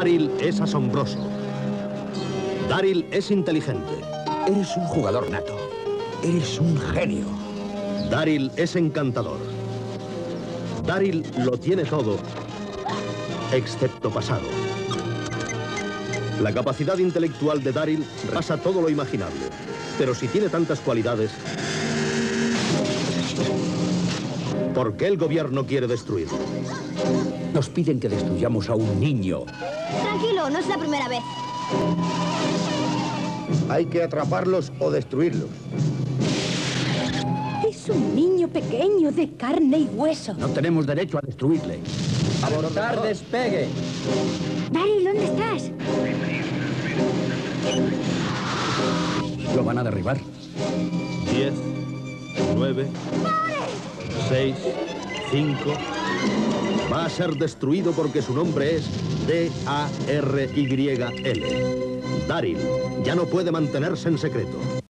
Daryl es asombroso. Daryl es inteligente. Eres un jugador nato. Eres un genio. Daryl es encantador. Daryl lo tiene todo, excepto pasado. La capacidad intelectual de Daryl rebasa todo lo imaginable. Pero si tiene tantas cualidades, ¿por qué el gobierno quiere destruirlo? Nos piden que destruyamos a un niño. Tranquilo, no es la primera vez. Hay que atraparlos o destruirlos. Es un niño pequeño de carne y hueso. No tenemos derecho a destruirle. ¡Abortar despegue! Daryl, ¿dónde estás? ¿Lo van a derribar? 10, 9, 6, 5. Va a ser destruido porque su nombre es D-A-R-Y-L. Daryl ya no puede mantenerse en secreto.